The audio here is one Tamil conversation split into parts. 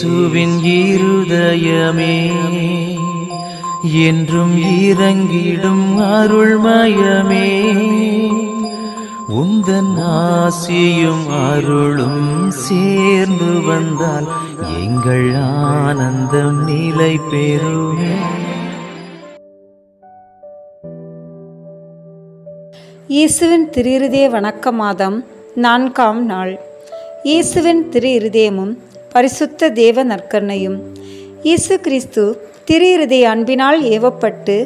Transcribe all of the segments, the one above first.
இயேசுவின் இருதயமே என்றும் இறங்கிடும் அருள்மயமே. உந்தன் ஆசியும் அருளும் சேர்ந்து வந்தால் எங்கள் ஆனந்தம் நிலை பெறுமே. இயேசுவின் திரு இருதய வணக்க மாதம் நான்காம் நாள். இயேசுவின் திரு இருதயமும் பரிசுத்த தேவ நற்கருணையும் இயேசு கிறிஸ்து திரு இருதய அன்பினால் ஏவப்பட்டு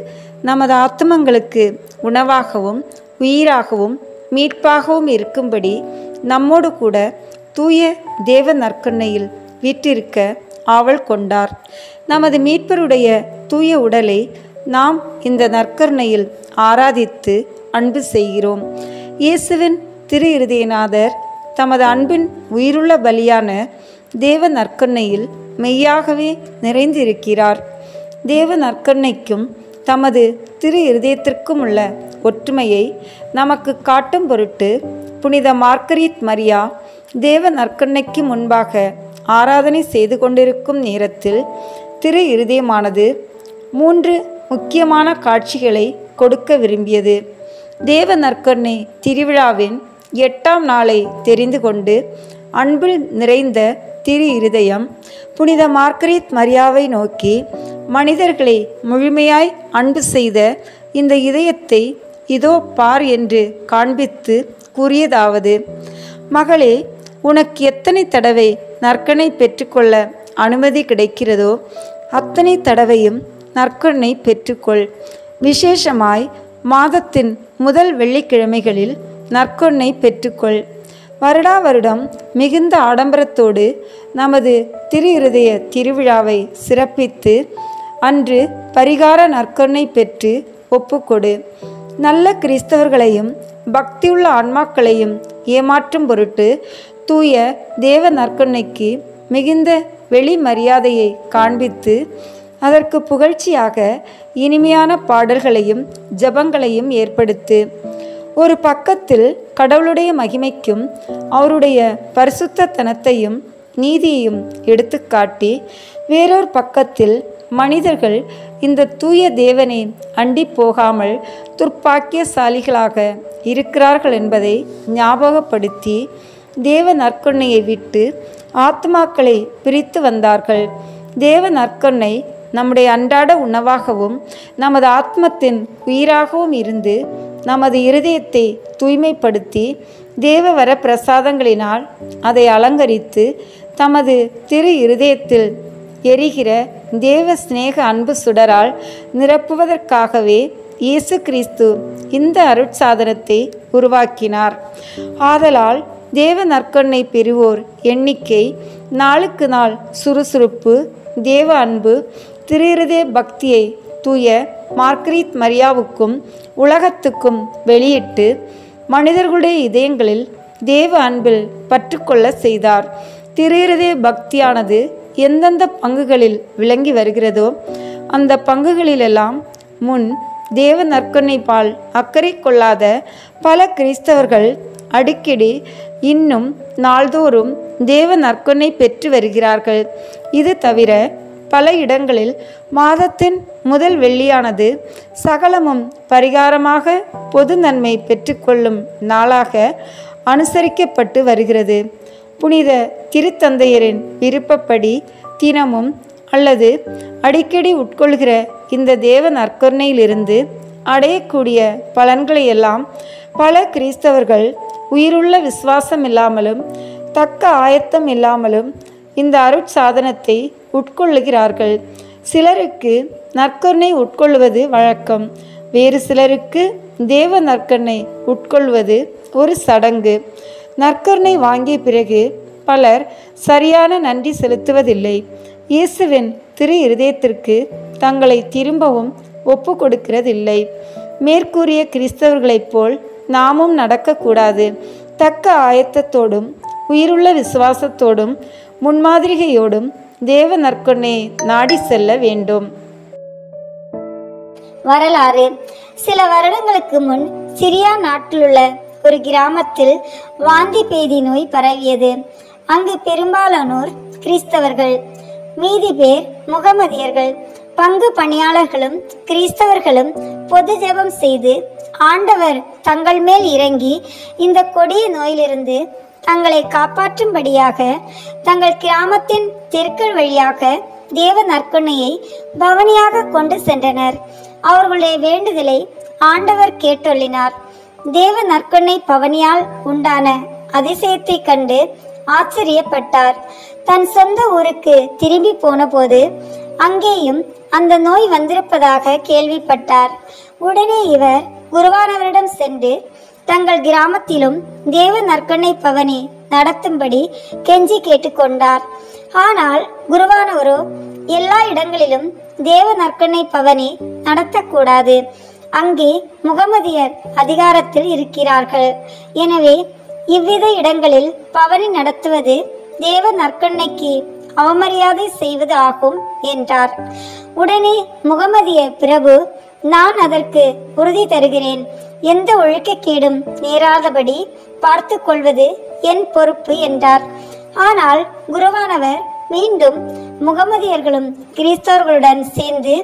நமது ஆத்மங்களுக்கு உணவாகவும் உயிராகவும் மீட்பாகவும் இருக்கும்படி நம்மோடு கூட தூய தேவ நற்கருணையில் வீற்றிருக்க ஆவல் கொண்டார். நமது மீட்பருடைய தூய உடலை நாம் இந்த நற்கருணையில் ஆராதித்து அன்பு செய்கிறோம். இயேசுவின் திரு இருதயநாதர் தமது அன்பின் உயிருள்ள பலியான தேவ நற்கண்ணையில் மெய்யாகவே நிறைந்திருக்கிறார். தேவ நற்கண்ணைக்கும் தமது திரு இருதயத்திற்கும் உள்ள ஒற்றுமையை நமக்கு காட்டும் பொருட்டு புனித மார்கரீத் மரியா தேவ நற்கண்ணைக்கு முன்பாக ஆராதனை செய்து கொண்டிருக்கும் நேரத்தில் திரு இருதயமானது மூன்று முக்கியமான காட்சிகளை கொடுக்க விரும்பியது. தேவ நற்கண்ணை திருவிழாவின் எட்டாம் நாளை தெரிந்து கொண்டு அன்பில் நிறைந்த திரு இருதயம் புனித மார்கரீத் மரியாவை நோக்கி மனிதர்களை முழுமையாய் அன்பு செய்த இந்த இதயத்தை இதோ பார் என்று காண்பித்து கூறியதாவது மகளே உனக்கு எத்தனை தடவை நற்கனை பெற்றுக்கொள்ள அனுமதி கிடைக்கிறதோ அத்தனை தடவையும் நற்கனை பெற்றுக்கொள். விசேஷமாய் மாதத்தின் முதல் வெள்ளிக்கிழமைகளில் நற்கொன்னை பெற்றுக்கொள். வருடா வருடம் மிகுந்த ஆடம்பரத்தோடு நமது திரு இருதய திருவிழாவை சிறப்பித்து அன்று பரிகார நற்கொன்னை பெற்று ஒப்புக்கொடு. நல்ல கிறிஸ்தவர்களையும் பக்தியுள்ள ஆன்மாக்களையும் ஏமாற்றும் பொருட்டு தூய தேவ நற்கொன்னைக்கு மிகுந்த வெளி மரியாதையை காண்பித்து அதற்கு புகழ்ச்சியாக இனிமையான பாடல்களையும் ஜபங்களையும் ஏற்படுத்து. ஒரு பக்கத்தில் கடவுளுடைய மகிமைக்கும் அவருடைய பரிசுத்தத்தனத்தையும் நீதியையும் எடுத்துக்காட்டி வேறொரு பக்கத்தில் மனிதர்கள் இந்த தூய தேவனை அண்டி போகாமல் துர்ப்பாக்கியசாலிகளாக இருக்கிறார்கள் என்பதை ஞாபகப்படுத்தி தேவ நற்கொன்னையை விட்டு ஆத்மாக்களை பிரித்து வந்தார்கள். தேவ நற்கொன்னை நம்முடைய அன்றாட உணவாகவும் நமது ஆத்மத்தின் உயிராகவும் இருந்து நமது இருதயத்தை தூய்மைப்படுத்தி தேவ வர பிரசாதங்களினால் அதை அலங்கரித்து தமது திரு இருதயத்தில் எரிகிற தேவ சிநேக அன்பு சுடரால் நிரப்புவதற்காகவே இயேசு கிறிஸ்து இந்த அருட்சாதனத்தை உருவாக்கினார். ஆதலால் தேவ நற்கண்ணை பெறுவோர் எண்ணிக்கை நாளுக்கு நாள் சுறுசுறுப்பு தேவ அன்பு திருஇருதய பக்தியை தூய மார்க்ரீத் மரியாவுக்கும் உலகத்துக்கும் வெளியிட்டு மனிதர்களுடைய இதயங்களில் தேவ அன்பில் பற்றுக்கொள்ள செய்தார். திருஇருதய பக்தியானது எந்தெந்த பங்குகளில் விளங்கி வருகிறதோ அந்த பங்குகளிலெல்லாம் முன் தேவ நற்கொன்னை பால் அக்கறை கொள்ளாத பல கிறிஸ்தவர்கள் அடிக்கடி இன்னும் நாள்தோறும் தேவ நற்கொன்னை பெற்று வருகிறார்கள். இது தவிர பல இடங்களில் மாதத்தின் முதல் வெள்ளியானது சகலமும் பரிகாரமாக பொது நன்மை பெற்றுக்கொள்ளும் நாளாக அனுசரிக்கப்பட்டு வருகிறது. புனித திருத்தந்தையரின் விருப்பப்படி தினமும் அல்லது அடிக்கடி உட்கொள்கிற இந்த தேவ நற்கருணையிலிருந்து அடையக்கூடிய பலன்களையெல்லாம் பல கிறிஸ்தவர்கள் உயிருள்ள விசுவாசம் இல்லாமலும் தக்க ஆயத்தம் இல்லாமலும் இந்த அருட்சாதனத்தை உட்கொள்ளுகிறார்கள். சிலருக்கு நற்கருணை உட்கொள்வது வழக்கம். வேறு சிலருக்கு தேவ நற்கருணை உட்கொள்வது ஒரு சடங்கு. நற்கருணை வாங்கிய பிறகு பலர் சரியான நன்றி செலுத்துவதில்லை. இயேசுவின் திரு இருதயத்திற்கு தங்களை திரும்பவும் ஒப்பு கொடுக்கிறதில்லை மேற்கூறிய கிறிஸ்தவர்களைப் போல் நாமும் நடக்கக்கூடாது. தக்க ஆயத்தத்தோடும் உயிருள்ள விசுவாசத்தோடும் முன்மாதிரிகையோடும் தேவ நற்குணை நாடி செல்ல வேண்டும். வரலாறு. சில வருடங்களுக்கு முன் சிரியா நாட்டிலுள்ள ஒரு கிராமத்தில் வாந்தி பேதி நோய் பரவியது. அங்கு பெரும்பாலானோர் கிறிஸ்தவர்கள். மீதி பேர் முகமதியர்கள். பங்கு பணியாளர்களும் கிறிஸ்தவர்களும் பொது ஜெபம் செய்து ஆண்டவர் தங்கள் மேல் இறங்கி இந்த கொடிய நோயிலிருந்து தங்களை காப்பாற்றும்படியாக தங்கள் கிராமத்தின் தெற்கள் வழியாக தேவ நற்கொணையை பவனியாக கொண்டு சென்றனர். அவர்களுடைய வேண்டுதலை ஆண்டவர் கேட்டொள்ளினார். தேவ நற்கொணை பவனியால் உண்டான அதிசயத்தை கண்டு ஆச்சரியப்பட்டார். தன் சொந்த ஊருக்கு திரும்பி போனபோது அங்கேயும் அந்த நோய் வந்திருப்பதாக கேள்விப்பட்டார். உடனே இவர் குருவானவரிடம் சென்று தங்கள் கிராமத்திலும் தேவ நற்கண்ணை பவனி நடத்தும்படி கெஞ்சி கேட்டுக்கொண்டார். ஆனால் குருவானவரோ எல்லா இடங்களிலும் தேவ நற்கண்ணை பவனி நடத்தக்கூடாது. அங்கே முகமதியர் அதிகாரத்தில் இருக்கிறார்கள். எனவே இவ்வித இடங்களில் பவனி நடத்துவது தேவ நற்கண்ணைக்கு அவமரியாதை செய்வது ஆகும் என்றார். உடனே முகமதிய பிரபு நான் அதற்கு உறுதி தருகிறேன். எந்த ஒழுக்கக்கேடும் நேராதபடி பார்த்து கொள்வது என் பொறுப்பு என்றார். ஆனால் குருவானவர் மீண்டும் முகமதியர்களும் கிறிஸ்தவர்களுடன் சேர்ந்து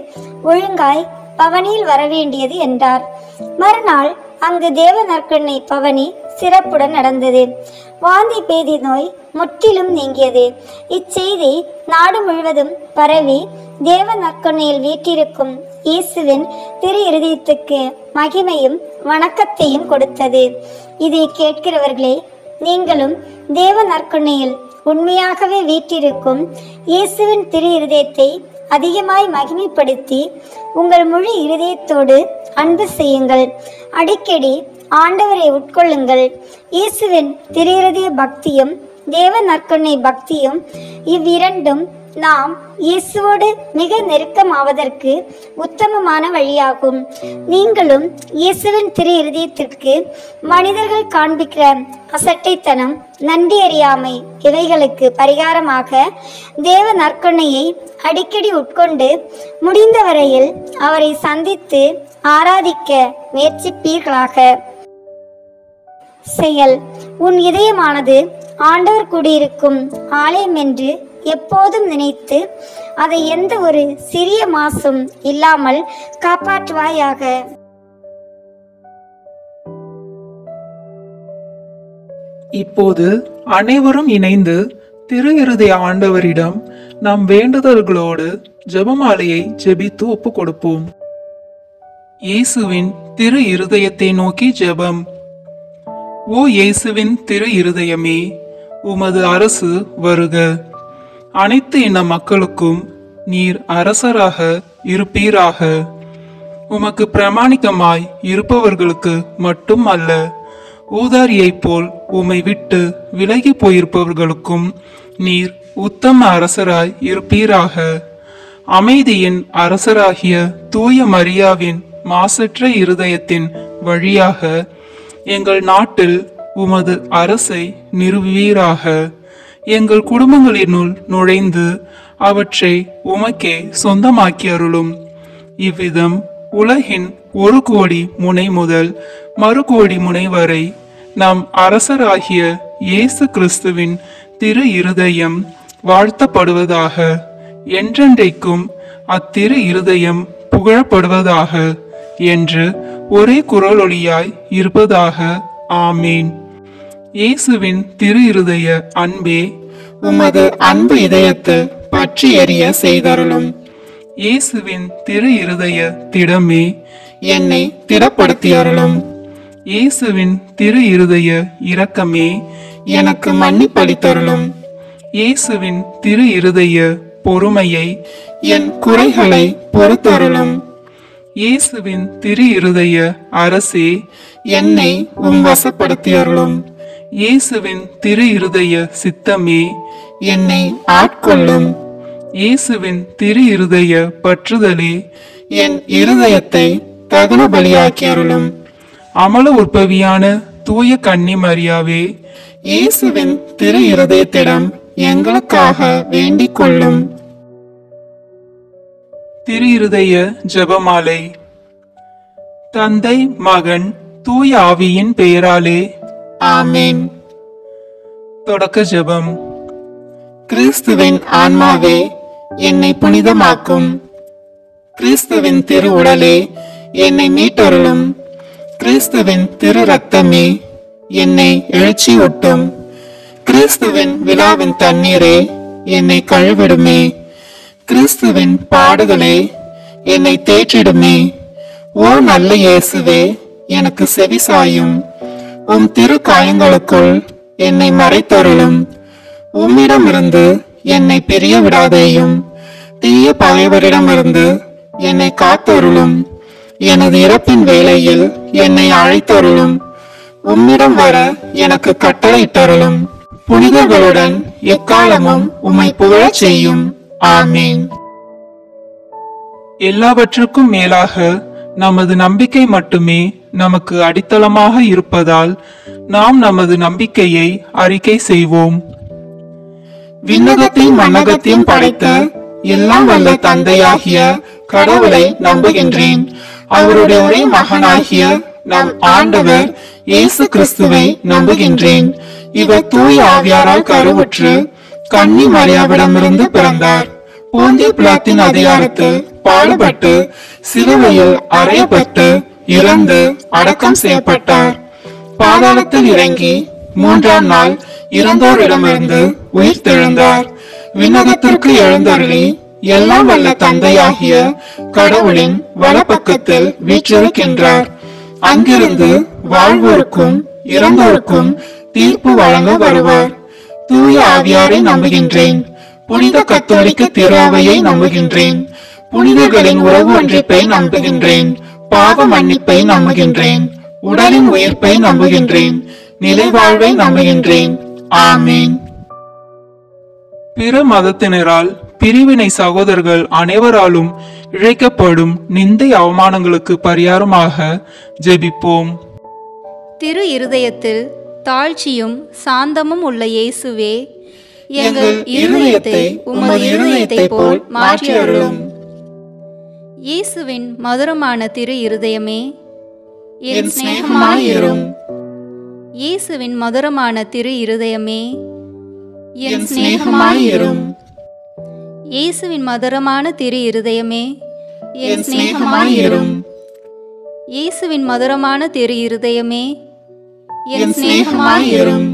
ஒழுங்காய் பவனியில் வரவேண்டியது என்றார். மறுநாள் அங்கு தேவ நற்கண்ணை பவனி சிறப்புடன் நடந்தது. வாந்தி பேதி நோய் முற்றிலும் நீங்கியது. இச்செய்தி நாடு முழுவதும் பரவி தேவ நற்கண்ணையில் வீற்றிருக்கும் இயேசுவின் திரு இருதயத்துக்கு மகிமையும் வணக்கத்தையும் கொடுத்தது. இதை கேட்கிறவர்களே நீங்களும் தேவ நற்கொன்னையில் உண்மையாகவே வீற்றிருக்கும் இயேசுவின் திரு இருதயத்தை அதிகமாய் மகிமைப்படுத்தி உங்கள் முழு இருதயத்தோடு அன்பு செய்யுங்கள். அடிக்கடி ஆண்டவரை உட்கொள்ளுங்கள். இயேசுவின் திரு இருதய பக்தியும் தேவ நற்கொன்னை பக்தியும் இவ்விரண்டும் நாம் இயேசுவோடு மிக நெருக்கமாவதற்கு உத்தமமான வழியாகும். நீங்களும் இயேசுவின் திரு இருதயத்திற்கு மனிதர்கள் காண்பிக்கிற அசட்டைத்தனம் நன்றி அறியாமை இவைகளுக்கு பரிகாரமாக தேவ நற்கொண்ணையை அடிக்கடி உட்கொண்டு முடிந்த வரையில் அவரை சந்தித்து ஆராதிக்க முயற்சிப்பீர்களாக. செயல். உன் இதயமானது ஆண்டவர் குடியிருக்கும் ஆலயம் என்று எப்போதும் நினைத்து அதை எந்த ஒரு சிறிய மாசும் இல்லாமல் காப்பாற்றுவாயாக. இப்போது அனைவரும் இணைந்து திரு இருதய ஆண்டவரிடம் நம் வேண்டுதல்களோடு ஜெபமாலையை ஜெபித்து ஒப்பு கொடுப்போம் இயேசுவின் திரு இருதயத்தை நோக்கி ஜெபம். ஓ இயேசுவின் திரு இருதயமே உமது அரசு வருக. அனைத்து இன மக்களுக்கும் நீர் அரசராக இருப்பீராக. உமக்கு பிரமாணிக்கமாய் இருப்பவர்களுக்கு மட்டும் அல்ல ஊதாரியைப் போல் உம்மை விட்டு விலகி போயிருப்பவர்களுக்கும் நீர் உத்தம அரசராய் இருப்பீராக. அமைதியின் அரசராகிய தூய மரியாவின் மாசற்ற இருதயத்தின் வழியாக எங்கள் நாட்டில் உமது அரசை நிறுவீராக எங்கள் குடும்பங்களினுள் நுழைந்து அவற்றை உமக்கே சொந்தமாக்கி அருளும் இவ்விதம் உலகின் ஒரு கோடி முனை முதல் மறு கோடி முனை வரை நம் அரசராகிய இயேசு கிறிஸ்துவின் திரு இருதயம் வாழ்த்தப்படுவதாக என்றென்றைக்கும் அத்திரு இருதயம் புகழப்படுவதாக என்று ஒரே குரலொளியாய் இருப்பதாக. ஆமீன். இயேசுவின் திரு இருதய அன்பே உமது அன்பு இதயத்தை பற்றி எரிய செய்தருளும். இயேசுவின் திரு இருதய திடமே என்னை திடப்படுத்தியருளும். இயேசுவின் திரு இருதய இரக்கமே எனக்கு மன்னிப்பளித்தருளும். இயேசுவின் திரு இருதய பொறுமையை என் குறைகளை பொறுத்தருளும். இயேசுவின் திரு இருதய அரசே என்னை உம் வசப்படுத்தியருளும். இயேசுவின் திரு இருதய சித்தமே. என்னை ஆட்கொள்ளும். இயேசுவின் திரு இருதய பற்றுதலே என் இருதயத்தை தகுன பலியாக்கியருளும் அமல உற்பவியான தூய கன்னி மரியாவே இயேசுவின் திரு இருதயத்திடம் எங்களுக்காக வேண்டிக் கொள்ளும் திரு இருதய ஜெபமாலை. தந்தை மகன் தூய ஆவியின் பெயராலே ஆமேன். தொடக்க ஜெபம். கிறிஸ்துவின் ஆன்மாவே என்னை புனிதமாக்கும். கிறிஸ்துவின் திரு உடலே என்னை மீட்டருளும். கிறிஸ்துவின் திரு ரத்தமே என்னை எழுச்சியூட்டும். கிறிஸ்துவின் விழாவின் தண்ணீரே என்னை கழுவிடுமே. கிறிஸ்துவின் பாடுகளே என்னை தேற்றிடுமே. ஓ நல்ல இயேசுவே எனக்கு செவிசாயும் உம் திரு காயங்களுக்குள் என்னை மறைத்தருளும். உம்மிடமிருந்து என்னை பிரிய விடாதேயும். தீய பகைவரிடமிருந்து என்னை காத்தருளும். எனது இறப்பின் வேளையில் என்னை அழைத்தருளும். உம்மிடம் வர எனக்கு கட்டளையிட்டருளும். புனிதர்களுடன் எக்காலமும் உம்மை புகழச் செய்யும். ஆமீன். எல்லாவற்றுக்கும் மேலாக நமது நம்பிக்கை மட்டுமே நமக்கு அடித்தளமாக இருப்பதால் நாம் நமது நம்பிக்கையை அறிக்கை செய்வோம். விண்ணகத்தையும் மன்னகத்தையும் படைத்த எல்லாம் வல்ல தந்தையாகிய கடவுளை நம்புகின்றேன். அவருடைய ஒரே மகனாகிய நம் ஆண்டவர் இயேசு கிறிஸ்துவை நம்புகின்றேன். இவர் தூய் ஆவியாரால் கருவுற்று கன்னி மரியாவிடமிருந்து பிறந்தார். போந்திய பிளாத்தின் அதிகாரத்தில் பாடுபட்டு சிலுவையில் அறையப்பட்டு இறந்து அடக்கம் செய்யப்பட்டார். பாதாளத்தில் இறங்கி மூன்றாம் நாள் இறந்தோரிடமிருந்து உயிர் தெழுந்தார் விண்ணகத்திற்கு எழுந்தருளி எல்லாம் வல்ல தந்தையாகிய கடவுளின் வலப்பக்கத்தில் வீற்றிருக்கின்றார். அங்கிருந்து வாழ்வோருக்கும் இறந்தோருக்கும் தீர்ப்பு வழங்க வருவார். தூய ஆவியாரை நம்புகின்றேன். புனித கத்தோலிக்க திராவையை நம்புகின்றேன். புனிதர்களின் உறவு ஒன்றிப்பை நம்புகின்றேன். பாவ மன்னிப்பை நம்புகின்றேன். உடலின் உயிர்ப்பை நம்புகின்றேன். நிலைவாழ்வை நம்புகின்றேன். ஆமீன். பிற மதத்தினரால் பிரிவினை சகோதரர்கள் அனைவராலும் இழைக்கப்படும் நிந்தை அவமானங்களுக்கு பரிகாரமாக ஜெபிப்போம். திரு இருதயத்தில் தாழ்ச்சியும் சாந்தமும் உள்ள இயேசுவே எங்கள் இருதயத்தை உமது இருதயத்தை போல் மாற்றியருளும். இயேசுவின் மதுரமான திரு இருதயமே என் சிநேகமாயிரும். இயேசுவின் மதுரமான திரு இருதயமே என் சிநேகமாயிரும். இயேசுவின் மதுரமான திரு இருதயமே என் சிநேகமாயிரும். இயேசுவின் மதுரமான திரு இருதயமே என் சிநேகமாயிரும்.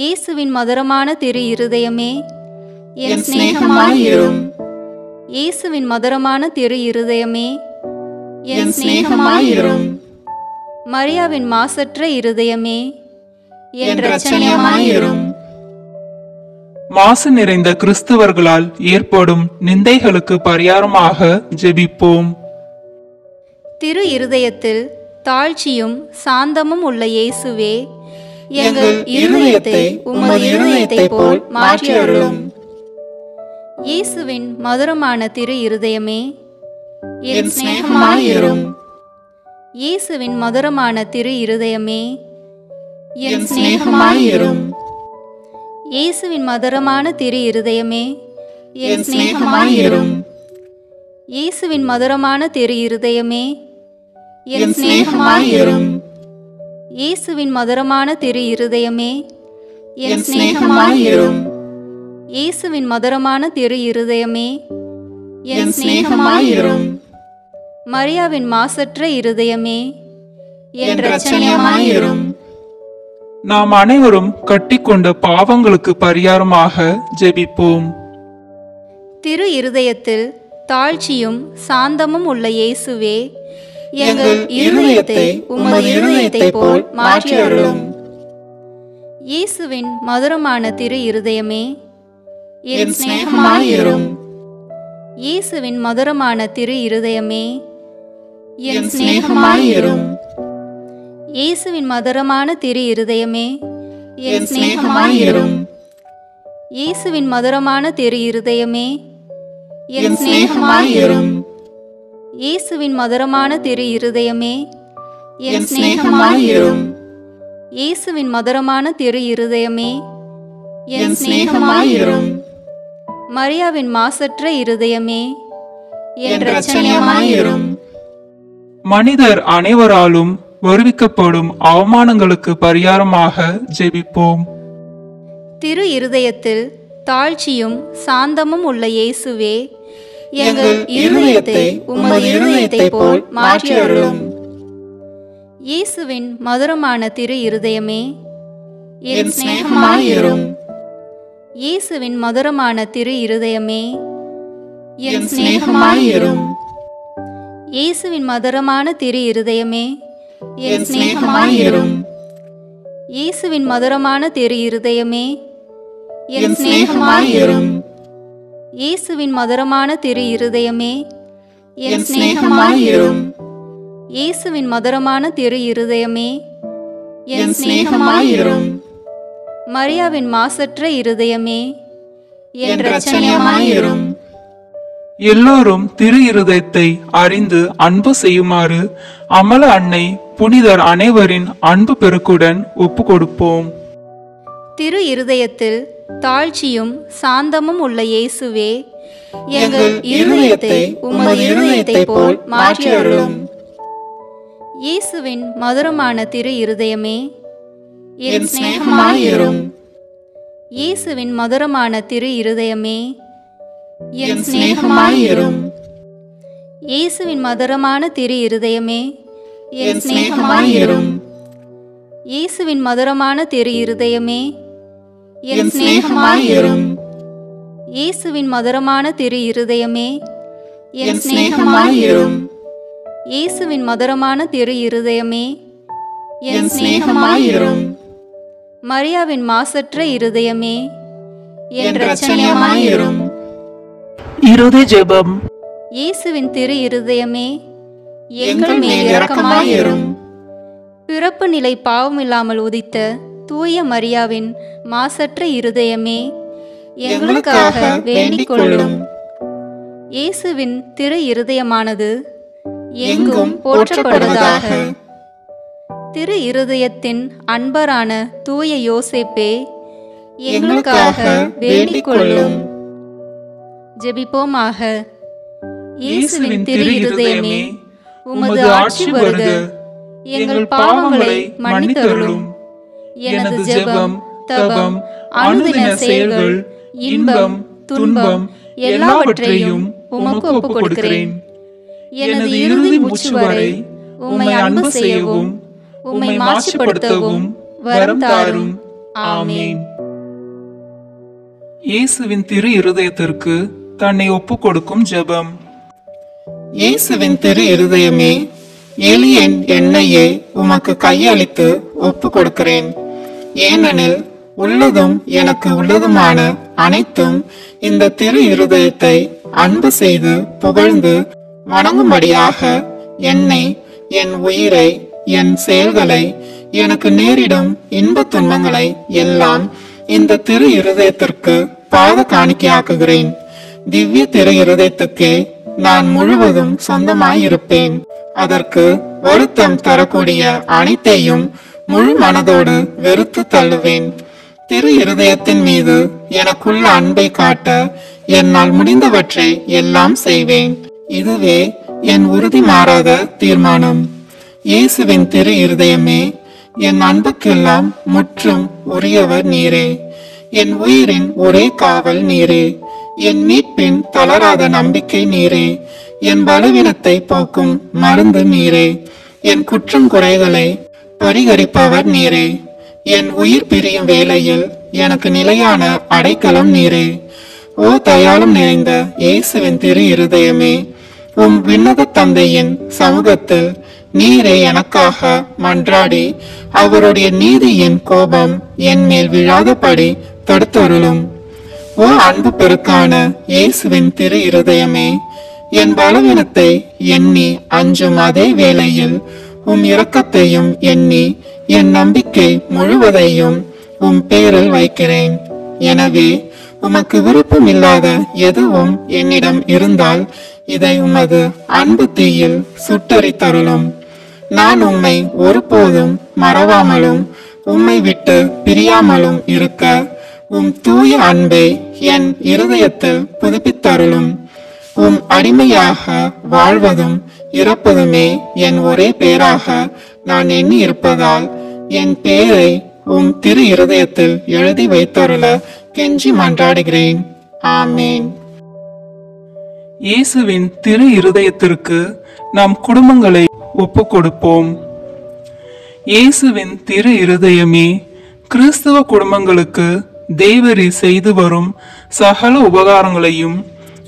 இயேசுவின் மதுரமான திரு இருதயமே என் சிநேகமாயிரும். இயேசுவின் மதுரமான திரு இருதயமே என் சிநேகமாயிரும். மரியாவின் மாசற்ற இருதயமே என் ரச்சனையமாயிரும் மாசு நிறைந்த கிறிஸ்தவர்களால் ஏற்படும் நிந்தைகளுக்கு பரிகாரமாக ஜெபிப்போம். திரு இருதயத்தில் தாழ்ச்சியும் சாந்தமும் உள்ள இயேசுவே எங்கள் இருதயத்தை உமது இருதயத்தை போல் மாற்றியருளும். இயேசுவின் மதுரமான திரு இருதயமே என் சிநேகமாயிரும். இயேசுவின் மதுரமான திரு இருதயமே என் சிநேகமாயிரும். இயேசுவின் மதுரமான திரு இருதயமே என் சிநேகமாயிரும். இயேசுவின் மதுரமான திரு இருதயமே என் சிநேகமாயிரும். இயேசுவின் மதுரமான திரு இருதயமே என் சிநேகமாயிரும். இயேசுவின் மதுரமான திரு இருதயமே என் சிநேகமாயிரும். மரியாவின் மாசற்ற இருதயமே என் ரச்சனையமாயிரும் நாம் அனைவரும் கட்டிக்கொண்ட பாவங்களுக்கு பரிகாரமாக ஜெபிப்போம். திரு இருதயத்தில் தாழ்ச்சியும் சாந்தமும் உள்ள இயேசுவே எங்கள் இருதயத்தை உமது இருதயத்தை போல் மாற்றியருளும். இயேசுவின் மதுரமான திரு இருதயமே என் சிநேகமாயிரும். இயேசுவின் மதுரமான திரு இருதயமே என் சிநேகமாயிரும். இயேசுவின் மதுரமான திரு இருதயமே என் சிநேகமாயிரும். இயேசுவின் மதுரமான திரு இருதயமே என் சிநேகமாயிரும். இயேசுவின் மதுரமான திரு இருதயமே என் சிநேகமாயிரும். இயேசுவின் மதுரமான திரு இருதயமே என் சிநேகமாயிரும். மரியாவின் மாசற்ற இருதயமே என் மனிதர் அனைவராலும் வருவிக்கப்படும் அவமானங்களுக்கு பரிகாரமாக ஜெபிப்போம். திரு இருதயத்தில் தாழ்ச்சியும் சாந்தமும் உள்ள இயேசுவே எங்கள் இருதயத்தை உமது இருதயத்தைப் போல் மாற்றி அருளும் இயேசுவின் மதுரமான திரு இருதயமே என் சிநேகமாயிரும். இயேசுவின் மதுரமான திரு இருதயமே. என் சிநேகமாயிரும் இயேசுவின் மதுரமான திரு இருதயமே. என் சிநேகமாயிரும் இயேசுவின் மதுரமான திரு இருதயமே. என் சிநேகமாயிரும் இயேசுவின் மதுரமான திரு இருதயமே. என் சிநேகமாயிரும் இயேசுவின் மதுரமான திரு இருதயமே. என் சிநேகமாயிரும் மரியாவின் மாசற்ற இருதயமே என் ரட்சணியமாயிரும் எல்லோரும் திரு இருதயத்தை அறிந்து அன்பு செய்யுமாறு அமல அன்னை புனிதர் அனைவரின் அன்பு பெருக்குடன் ஒப்பு கொடுப்போம் திரு இருதயத்தில் தாழ்ச்சியும் சாந்தமும் உள்ள இயேசுவே எங்கள் இருதயத்தை உமது இருதயத்தைப் போல் மாற்றி அருளும் இயேசுவின் மதுரமான திரு இருதயமே என் சிநேகமாயிரும். இயேசுவின் மதுரமான திரு இருதயமே என் சிநேகமாயிரும். இயேசுவின் மதுரமான திரு இருதயமே என் சிநேகமாயிரும். இயேசுவின் மதுரமான திரு இருதயமே என் சிநேகமாயிரும். இயேசுவின் மதுரமான திரு இருதயமே என் சிநேகமாயிரும். இயேசுவின் மதுரமான திரு இருதயமே என் சிநேகமாயிரும். மரியாவின் மாசற்ற இருதயமே என் இருதய ஜெபம். இயேசுவின் திரு இருதயமே எங்கள் மேல் இரக்கமாயிரும். பிறப்பு நிலை பாவமில்லாமல் உதித்த தூய மரியாவின் மாசற்ற இருதயமே எங்களுக்காக வேண்டிக் கொள்ளும் இயேசுவின் திரு இருதயமானது எங்கும் போற்றப்படுவதாக. திரு இருதயத்தின் அன்பரான தூய யோசேப்பே எங்களுக்காக வேண்டிக் கொள்ளும் ஜெபிப்போமாக. இயேசுவின் திரு இருதயமே உமது ஆட்சி வருக. எங்கள் பாவங்களை மன்னித்தருளும். எனது ஜெபம் தபம் அனுதின செயல்கள் இன்பம் துன்பம் எல்லாவற்றையும் உமக்கு ஒப்புக் கொடுக்கிறேன். எனது இறுதி மூச்சு வரை உம்மை அன்பு செய்யவும். உம்மை மாசுபடுத்தவும் வரம் தாரும். ஆமென். இயேசுவின் திரு இருதயத்திற்கு தன்னை ஒப்புக் கொடுக்கும் ஜெபம். இயேசுவின் திரு இருதயமே எளியன் என்னையே உமக்கு கையளித்து ஒப்பு கொடுக்கிறேன். ஏனெனில் உள்ளதும் எனக்கு உள்ளதுமான அனைத்தும் இந்த திரு இருதயத்தை அன்பு செய்து புகழ்ந்து வணங்கும்படியாக என்னை என் உயிரை என் செயல்களை எனக்கு நேரிடும் இன்ப துன்பங்களை எல்லாம் இந்த திரு இருதயத்திற்கு பாத காணிக்கையாக்குகிறேன். திவ்ய திரு இருதயத்துக்கே நான் முழுவதும் சொந்தமாயிருப்பேன். அதற்கு வருத்தம் தரக்கூடிய அனைத்தையும் முழு மனதோடு வெறுத்து தள்ளுவேன். திரு இருதயத்தின் மீது எனக்குள்ள அன்பை காட்ட என்னால் முடிந்தவற்றை எல்லாம் செய்வேன். இதுவே என் உறுதி மாறாத தீர்மானம். இயேசுவின் திரு இருதயமே என் அன்புக்கெல்லாம் முற்றும் உரியவர் நீரே. என் உயிரின் ஒரே காவல் நீரே. என் மீட்பின் தளராத நம்பிக்கை நீரே. என் பலவீனத்தை போக்கும் மருந்து நீரே. என் குற்றம் குறைகளை பரிகரிப்பவர் நீரே. என் உயிர் பிரியும் வேளையில் எனக்கு நிலையான அடைக்கலம் நீரே. ஓ தயாளம் நிறைந்த இயேசுவின் திரு இருதயமே உம் விண்ணக தந்தையின் சமூகத்தில் நீரே எனக்காக மன்றாடி. அவருடைய நீதியின் கோபம் என் மேல் விழாதபடி தடுத்தருளும். ஓ அன்பு பெருக்கான இயேசுவின் திரு இருதயமே என் பலவீனத்தை எண்ணி அஞ்சும் அதே வேளையில் உம் இரக்கத்தையும் எண்ணி என் நம்பிக்கை முழுவதையும் உம் பேரில் வைக்கிறேன். எனவே உமக்கு விருப்பமில்லாத எதுவும் என்னிடம் இருந்தால் இதை உமது அன்பு தீயில் சுட்டரித்தருளும். நான் உம்மை ஒருபோதும் மறவாமலும் உம்மை விட்டு பிரியாமலும் இருக்க உம் தூய அன்பை என் இருதயத்தில் புதுப்பித்தருளும். உம் அடிமையாக வாழ்வதும் இறப்பதுமே என் ஒரே பேராக நான் எண்ணி இருப்பதால் என் பேரை உம் திரு இருதயத்தில் எழுதி வைத்தருள கெஞ்சி மன்றாடுகிறேன். ஆமீன். இயேசுவின் திரு இருதயத்திற்கு நம் குடும்பங்களை ஒப்பு கொடுப்போம் இயேசுவின் திரு இருதயமே கிறிஸ்துவ குடும்பங்களுக்கு தேவரி செய்து வரும் சகல உபகாரங்களையும்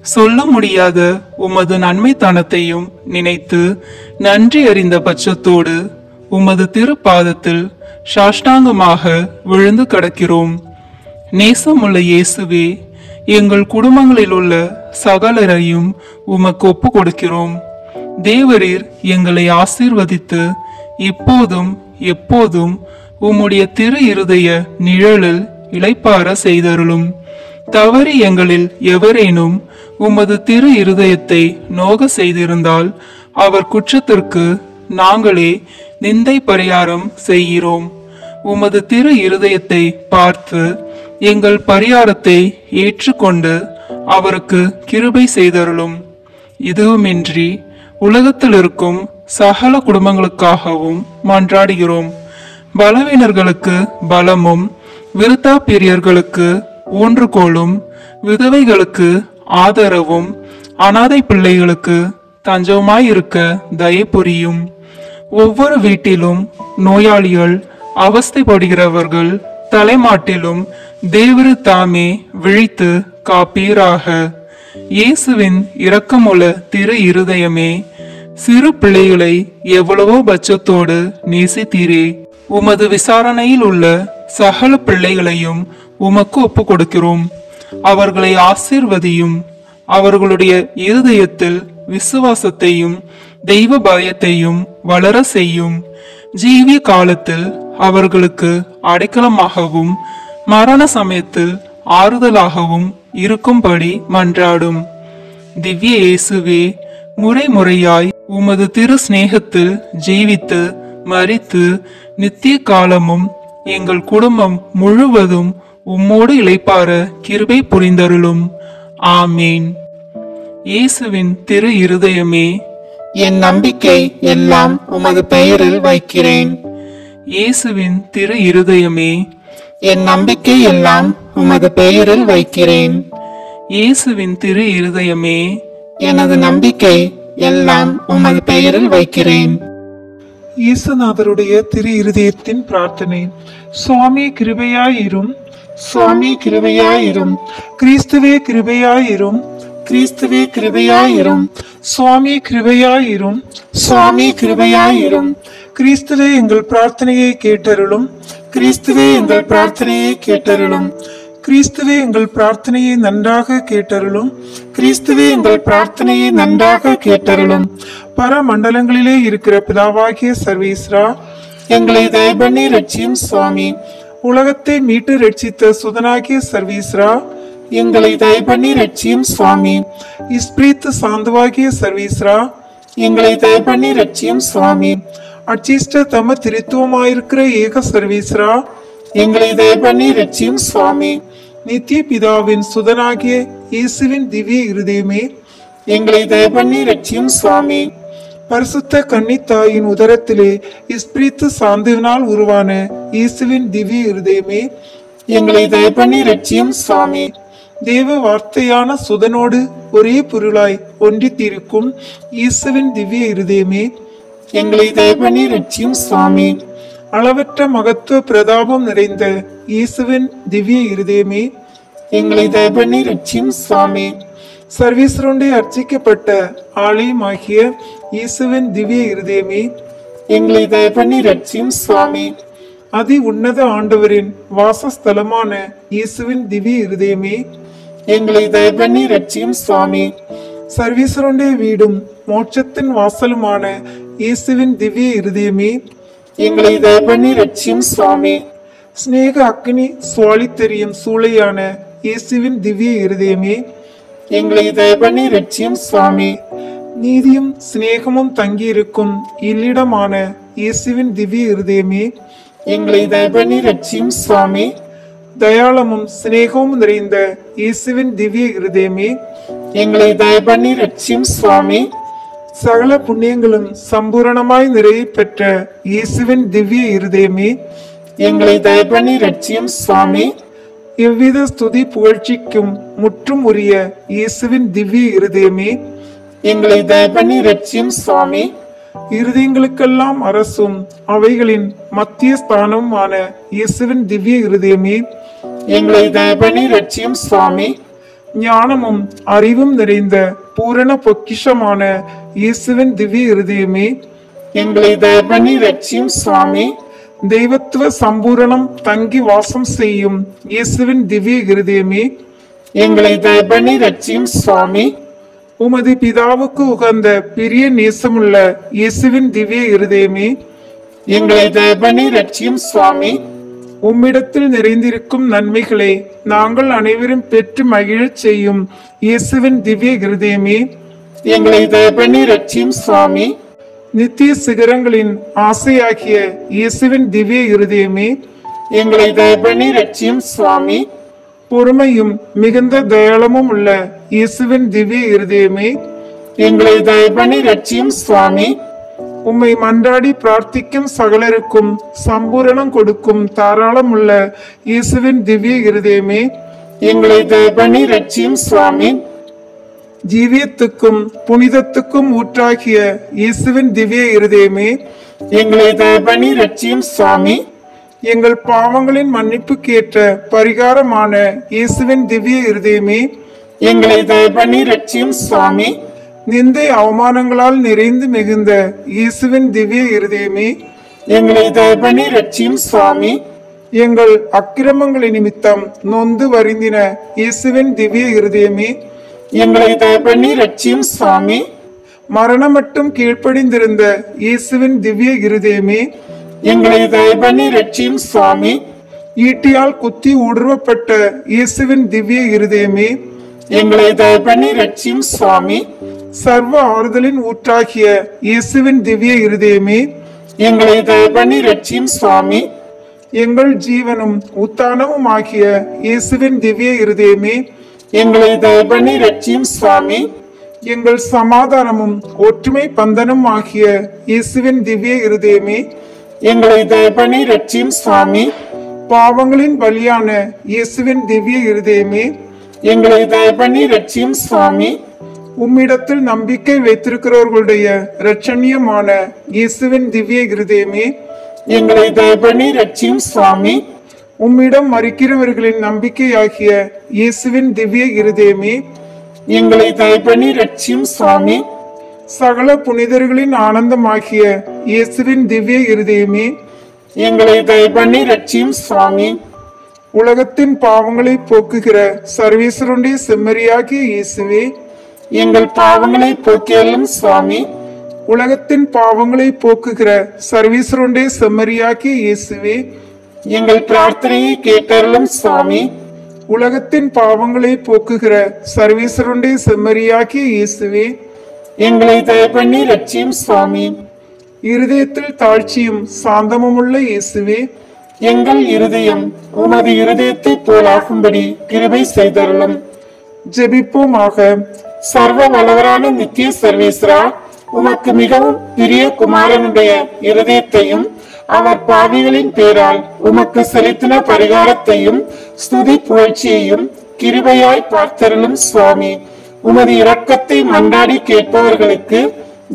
சொல்ல முடியாத உமது நன்மைத்தனத்தையும் நினைத்து நன்றி அறிந்த பட்சத்தோடு உமது திருப்பாதத்தில் சாஷ்டாங்கமாக விழுந்து கிடக்கிறோம். நேசமுள்ள இயேசுவே எங்கள் குடும்பங்களில் உள்ள சகலரையும் உமக்கு ஒப்பு கொடுக்கிறோம் தேவரீர் எங்களை ஆசீர்வதித்து இப்போதும் எப்போதும் உம்முடைய திரு இருதய நிழலில் இளைப்பார செய்தருளும். தவறி எங்களில் எவரேனும் உமது திரு இருதயத்தை நோக செய்திருந்தால் அவர் குற்றத்திற்கு நாங்களே நிந்தை பரிகாரம் செய்கிறோம். உமது திரு இருதயத்தை பார்த்து எங்கள் பரிகாரத்தை ஏற்றுக்கொண்டு அவருக்கு கிருபை செய்தருளும். இதுவுமின்றி உலகத்தில் இருக்கும் சகல குடும்பங்களுக்காகவும் மன்றாடுகிறோம். பலவீனர்களுக்கு பலமும் விருத்தாப்பிரியர்களுக்கு ஊன்றுகோலும் விதவைகளுக்கு ஆதரவும் அனாதை பிள்ளைகளுக்கு தஞ்சமாயிருக்க தயை புரியும். ஒவ்வொரு வீட்டிலும் நோயாளிகள் அவஸ்தைப்படுகிறவர்கள் தலைமாட்டிலும் தேவரு தாமே விழித்து காப்பீராக. இயேசுவின் இரக்கமுள்ள திரு இருதயமே சிறு பிள்ளைகளை எவ்வளவோ பட்சத்தோடு நேசித்தீரே. உமது விசாரணையில் உள்ள சகல பிள்ளைகளையும் உமக்கு ஒப்பு கொடுக்கிறோம் அவர்களை ஆசீர்வதியும் அவர்களுடைய இருதயத்தில் விசுவாசத்தையும் தெய்வ பயத்தையும் வளர செய்யும். ஜீவிய காலத்தில் அவர்களுக்கு அடைக்கலமாகவும் மரண சமயத்தில் ஆறுதலாகவும் இருக்கும்படி மன்றாடும். திவ்ய இயேசுவே முறை முறையாய் உமது திரு சிநேகத்தில் ஜீவித்து மறித்து நித்திய காலமும் எங்கள் குடும்பம் முழுவதும் உம்மோடு இழைப்பாற கிருபை புரிந்தருளும். ஆமீன். இயேசுவின் திரு இருதயமே என் நம்பிக்கை எல்லாம் உமது பெயரில் வைக்கிறேன். இயேசுவின் திரு இருதயமே என் நம்பிக்கை எல்லாம் உமது பெயரில் வைக்கிறேன். இயேசுவின் திரு இருதயமே எனது நம்பிக்கை எல்லாம் உமது பெயரில் வைக்கிறேன். இயேசுநாதருடைய திரு இருதயத்தின் பிரார்த்தனை. சுவாமி கிருபையாயிரும். சுவாமி கிருபையாயிரும். கிறிஸ்துவே கிருபையாயிரும். கிறிஸ்துவே கிருபையாயிரும். சுவாமி கிருபையாயிரும். சுவாமி கிருபையாயிரும். கிறிஸ்துவே எங்கள் பிரார்த்தனையை கேட்டருளும். கிறிஸ்துவே எங்கள் பிரார்த்தனையை கேட்டருளும். கிறிஸ்துவே எங்கள் பிரார்த்தனையை நன்றாக கேட்டருளும். கிறிஸ்துவே எங்கள் பிரார்த்தனையை நன்றாக கேட்டருளும். பர மண்டலங்களிலே இருக்கிற பிதாவாகிய சர்வீஸ்ரா எங்களை தயபண்ணி ரட்சியும் சுவாமி. உலகத்தை மீட்டு ரட்சித்த சுதனாகிய சர்வீஸ்ரா எங்களை தயபண்ணி ரட்சியும் சுவாமி. இஸ்பிரித்து சாந்துவாகிய சர்வீஸ்ரா எங்களை தயபண்ணி ரட்சியும் சுவாமி. அச்சிஷ்ட தம திருத்துவமாயிருக்கிற ஏக சர்வீஸ்ரா எங்களை தயபண்ணி ரட்சியும் சுவாமி. நித்திய பிதாவின் சுதனாகிய இயேசுவின் திவ்ய இருதயமே எங்களை தயபண்ணி ரட்சியும் சுவாமி. பரிசுத்த கன்னித்தாயின் உதரத்திலே இஸ்பிரித்து சாந்துவினால் உருவான இயேசுவின் திவ்ய இருதயமே எங்களை தயபண்ணி ரட்சியும் சுவாமி. தேவ வார்த்தையான சுதனோடு ஒரே பொருளாய் ஒன்றித்திருக்கும் இயேசுவின் திவ்ய இருதயமே எங்களை தேவனி ரட்சியும் சுவாமி. அளவற்ற மகத்துவ பிரதாபம் நிறைந்த இயேசுவின் திவ்ய இருதயமே எங்களை தேவனி ரட்சியும் சுவாமி. சர்வீஸ்வருடைய அர்ச்சிக்கப்பட்ட ஆலயமாகிய இயேசுவின் திவ்ய இருதயமே எங்களை தயபண்ணி ரட்சியும் சுவாமி. அதி உன்னத ஆண்டவரின் வாசஸ்தலமான இயேசுவின் திவ்ய இருதயமே எங்களை தயபண்ணி ரட்சியும் சுவாமி. சர்வீஸ்வருண்டே வீடும் மோட்சத்தின் வாசலுமான இயேசுவின் திவ்ய இருதயமே எங்களை தயபண்ணி ரட்சியும் சுவாமி. சிநேக அக்னி சுவாலி தெரியும் சூளையான இயேசுவின் திவ்ய இருதயமே எங்களை தயபண்ணி ரட்சியும் சுவாமி. நீதியும் சிநேகமும் தங்கியிருக்கும் இல்லிடமான இயேசுவின் திவ்ய இருதயமே எங்களை தயபண்ணி ரட்சியும் சுவாமி. தயாளமும் சிநேகமும் நிறைந்த இயேசுவின் திவ்ய இருதயமே எங்களை தயபண்ணி ரட்சியும் சுவாமி. சகல புண்ணியங்களும் சம்பூரணமாய் நிறைய பெற்ற இயேசுவின் திவ்ய இருதயமே எங்களை தயப்பண்ணி ரட்சியம் சுவாமி. எவ்வித ஸ்துதி புகழ்ச்சிக்கும் முற்றும் உரிய இயேசுவின் திவ்ய இருதயமே எங்களை தயப்பண்ணி ரட்சியம் சுவாமி. இருதயங்களுக்கெல்லாம் அரசும் அவைகளின் மத்திய ஸ்தானமுமான இயேசுவின் திவ்ய இருதயமே எங்களை தயபண்ணி ரட்சியும் சுவாமி. ஞானமும் அறிவும் நிறைந்த பூரண பொக்கிஷமான இயேசுவின் திவ்ய இருதயமே எங்களை தயபண்ணி ரட்சியும் சுவாமி. தெய்வத்துவ சம்பூரணம் தங்கி வாசம் செய்யும் இயேசுவின் திவ்ய இருதயமே எங்களை தயபண்ணி ரட்சியும் சுவாமி. உமது பிதாவுக்கு உகந்த பிரிய நேசமுள்ள இயேசுவின் திவ்ய இருதயமே எங்களை தயபண்ணி ரட்சியும் சுவாமி. உம்மிடத்தில் நிறைந்திருக்கும் நன்மைகளை நாங்கள் அனைவரும் பெற்று மகிழச் செய்யும் இயேசுவின் திவ்ய இருதயமே. எங்களை தயபண்ணி ரட்சியும் சுவாமி. நித்திய சிகரங்களின் ஆசையாகிய இயேசுவின் திவ்ய இருதயமே. எங்களை தயபண்ணி ரட்சியும் சுவாமி. பொறுமையும் மிகுந்த தயாளமும் உள்ள இயேசுவின் திவ்ய இருதயமே. எங்களை தயபண்ணி ரட்சியும் சுவாமி. உம்மை மன்றாடி பிரார்த்திக்கும் சகலருக்கும் சம்பூரணம் கொடுக்கும் தாராளமுள்ள இயேசுவின் திவ்ய இருதயமே எங்களை தயபண்ணி ரட்சியும் சுவாமி. ஜீவியத்துக்கும் புனிதத்துக்கும் ஊற்றாகிய இயேசுவின் திவ்ய இருதயமே எங்களை தயபண்ணி ரட்சியும் சுவாமி. எங்கள் பாவங்களின் மன்னிப்புக்கேற்ற பரிகாரமான இயேசுவின் திவ்ய இருதயமே எங்களை தயபண்ணி ரட்சியும் சுவாமி. நிந்தை அவமானங்களால் நிறைந்து மிகுந்த இயேசுவின் திவ்ய இருதயமே எங்களை தயபண்ணி ரட்சியும் சுவாமி. எங்கள் அக்கிரமங்களின் நிமித்தம் நொந்து வருந்தின இயேசுவின் திவ்ய இருதயமே எங்களை தயபண்ணி ரட்சியும் சுவாமி. மரணம் மட்டும் கீழ்ப்படிந்திருந்த இயேசுவின் திவ்ய இருதயமே எங்களை தயபண்ணி ரட்சியும் சுவாமி. ஈட்டியால் குத்தி ஊடுருவப்பட்ட இயேசுவின் திவ்ய இருதயமே எங்களை தயபண்ணி ரட்சியும் சுவாமி. சர்வ ஆறுதலின் ஊற்றாகிய இயேசுவின் திவ்ய இருதயமே எங்களை தயபண்ணி ரட்சியும் சுவாமி. எங்கள் ஜீவனும் உத்தானமும் ஆகிய இயேசுவின் திவ்ய இருதயமே எங்களை தயபண்ணி ரட்சியும் சுவாமி. எங்கள் சமாதானமும் ஒற்றுமை பந்தனும் ஆகிய இயேசுவின் திவ்ய இருதயமே எங்களை தயபண்ணி ரட்சியும் சுவாமி. பாவங்களின் பலியான இயேசுவின் திவ்ய இருதயமே எங்களை தயபண்ணி ரட்சியும் சுவாமி. உம்மிடத்தில் நம்பிக்கை வைத்திருக்கிறவர்களுடைய இரட்சணியமான இயேசுவின் திவ்ய இருதயமே எங்களை தயபணி ரட்சியும் சுவாமி. உம்மிடம் மறிக்கிறவர்களின் நம்பிக்கையாகிய இயேசுவின் திவ்ய இருதயமே எங்களை தயபணி ரட்சியும் சுவாமி. சகல புனிதர்களின் ஆனந்தமாகிய இயேசுவின் திவ்ய இருதயமே எங்களை தயபண்ணி ரட்சியும் சுவாமி. உலகத்தின் பாவங்களை போக்குகிற சர்வீஸ்வருடைய செம்மறியாகிய இயேசுவே எங்கள் பாவங்களை போக்கியலும் சுவாமி. உலகத்தின் பாவங்களை போக்குகிற சர்வேஸ்வருடைய செம்மறியாகிய இயேசுவே எங்கள் பிரார்த்தனையை கேட்டருளும் சுவாமி. உலகத்தின் பாவங்களை போக்குகிற சர்வேஸ்வருடைய செம்மறியாகிய இயேசுவே எங்களை தயபண்ணி ரட்சியும் சுவாமி. இருதயத்தில் தாழ்ச்சியும் சாந்தமுமுள்ள இயேசுவே எங்கள் இருதயம் உமது இருதயத்தை போலாகும்படி கிருபை செய்தருளும். ஜெபிப்போமாக. சர்வ வல்லவரான நித்திய சர்வேஸ்வரா உமக்கு மிகவும் பிரிய குமாரனுடைய இருதயத்தையும் அவர் பாவிகளின் பேரால் உமக்கு செலுத்தின பரிகாரத்தையும் ஸ்துதி புகழ்ச்சியையும் கிருபையாய் பார்த்தருளும் சுவாமி. உமது இரக்கத்தை மன்றாடி கேட்பவர்களுக்கு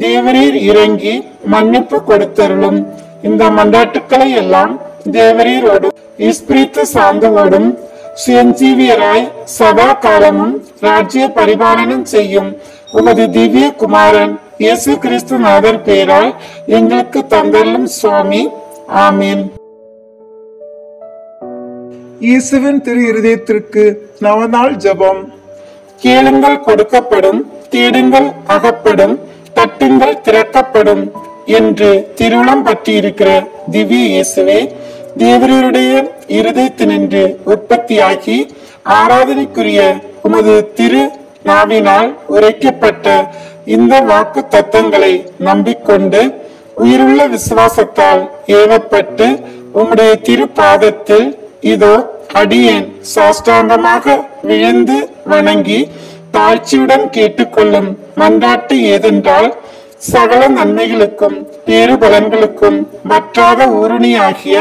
தேவரீர் இறங்கி மன்னிப்பு கொடுத்தருளும். இந்த மன்றாட்டுக்களை எல்லாம் தேவரீரோடும் இஸ்பிரித்து சார்ந்தவோடும் சுயஞ்சீவியராய் சதா காலமும் ராஜ்ய பரிபாலனம் செய்யும் உமது திவ்ய குமாரன் இயேசு கிறிஸ்து நாதர் பேரால் எங்களுக்கு தந்தள்ளும் சுவாமி ஆமீன் இயேசுவின் திரு இருதயத்திற்கு நவநாள் ஜெபம் கேளுங்கள் கொடுக்கப்படும் தேடுங்கள் அகப்படும் தட்டுங்கள் திறக்கப்படும் என்று திருவுளம் பற்றியிருக்கிற திவ்ய இயேசுவே தேவரருடைய இருதயத்தினின்று உற்பத்தியாகி ஆராதனைக்குரிய உமது திரு நாவினால் உரைக்கப்பட்ட இந்த வாக்கு தத்தங்களை நம்பிக்கொண்டு உயிருள்ள விசுவாசத்தால் ஏவப்பட்டு உம்முடைய திருப்பாதத்தில் இதோ அடியேன் சாஷ்டாங்கமாக விழுந்து வணங்கி தாழ்ச்சியுடன் கேட்டுக்கொள்ளும் மன்றாட்டு ஏதென்றால் சகல நன்மைகளுக்கும் பேறு பலன்களுக்கும் வற்றாத ஊருணியாகிய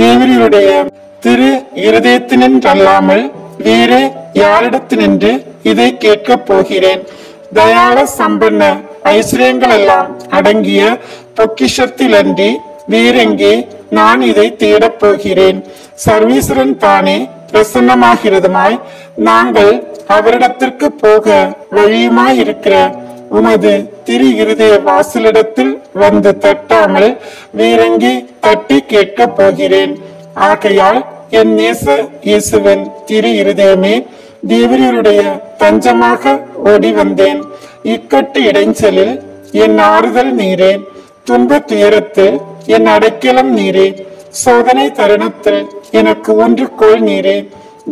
தேவரியுடைய திரு இருதயத்தினின்றல்லாமல் வேறு யாரிடத்தினின்று இதை கேட்கப் போகிறேன். தயாள சம்பன்ன ஐஸ்வர்யங்கள் எல்லாம் அடங்கிய பொக்கிஷத்திலன்றி வேறெங்கே நான் இதை தேடப் போகிறேன். சர்வீஸ்வரன் தானே பிரசன்னமாகிறதுமாய் நாங்கள் அவரிடத்திற்கு போக வழியுமாய் இருக்கிற உமது திரு இருதய வாசலிடத்தில் வந்து தட்டாமல் வீரங்கி தட்டி கேட்கப் போகிறேன். ஆகையால் என் நேச இயேசுவன் திரு இருதயமே தேவரியருடைய தஞ்சமாக ஓடி வந்தேன். இக்கட்டு இடைஞ்சலில் என் ஆறுதல் நீரே துன்ப துயரத்தில் என் அடைக்கலம் நீரே சோதனை தருணத்தில் எனக்கு ஒன்றுகோள் நீரே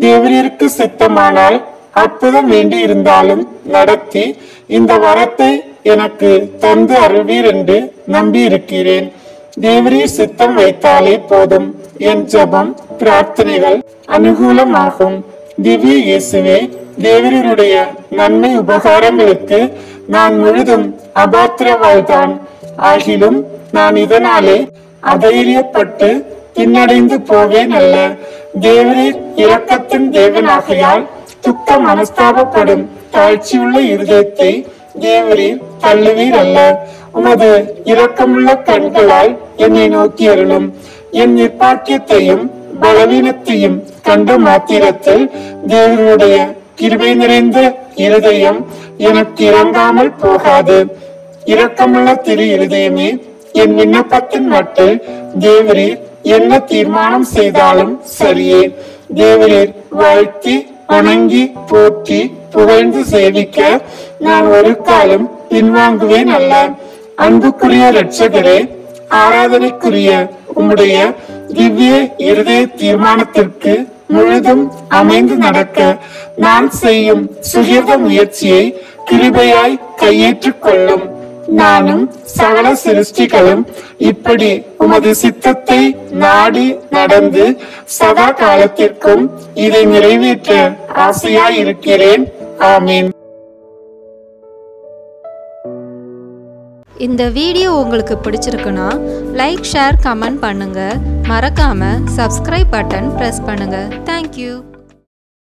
தேவரியருக்கு சித்தமானால் அற்புதம் வேண்டி இருந்தாலும் நடத்தி இந்த வரத்தை எனக்கு தந்து அருள்வீர் என்று நம்பி இருக்கிறேன் தேவரீர் சித்தம் வைத்தாலே போதும். என் ஜெபம் பிரார்த்தனைகள் அனுகூலமாகும். திவ்ய இயேசுவே தேவரீருடைய நன்மை உபகாரங்களுக்கு நான் முழுதும் அபாத்திரவாய்தான். ஆகிலும் நான் இதனாலே அதைரியப்பட்டு பின்னடைந்து போவேன் அல்ல. தேவரீர் இரக்கத்தின் தேவனாகையால் துக்க மனஸ்தாபப்படும். தாழ்ச்சியுள்ள இருதயத்தை தேவரே தள்ளுவீர் அல்ல. உமது இரக்கமுள்ள கண்களால் என்னை நோக்கி அருளும். என் நிர்பாக்கியத்தையும் பலவீனத்தையும் கண்ட மாத்திரத்தில் தேவனுடைய கிருபை நிறைந்த இருதயம் எனக்கு இறங்காமல் போகாது. இரக்கமுள்ள திரு இருதயமே என் விண்ணப்பத்தின் மட்டில் தேவரீர் என்ன தீர்மானம் செய்தாலும் சரியே. தேவரீர் வாழ்த்தி வணங்கி போற்றி புகழ்ந்து சேவிக்க நான் ஒரு காலம் பின்வாங்குவேன் அல்ல. அன்புக்குரிய லட்சகரே ஆராதனைக்குரிய உம்முடைய திவ்ய இருதய தீர்மானத்திற்கு முழுதும் அமைந்து நடக்க நான் செய்யும் சுகிர்த முயற்சியை கிருபையாய் கையேற்றுக் கொள்ளும். நானும் சகல சிருஷ்டிகளும் இப்படி உமது சித்தத்தை நாடி நடந்து சதா காலத்திற்கும் இதை நிறைவேற்ற ஆசையாய் இருக்கிறேன் ஆமீன். இந்த வீடியோ உங்களுக்கு பிடிச்சிருக்குன்னா லைக் ஷேர் கமெண்ட் பண்ணுங்க. மறக்காம சப்ஸ்கிரைப் பட்டன் ப்ரெஸ் பண்ணுங்க. Thank you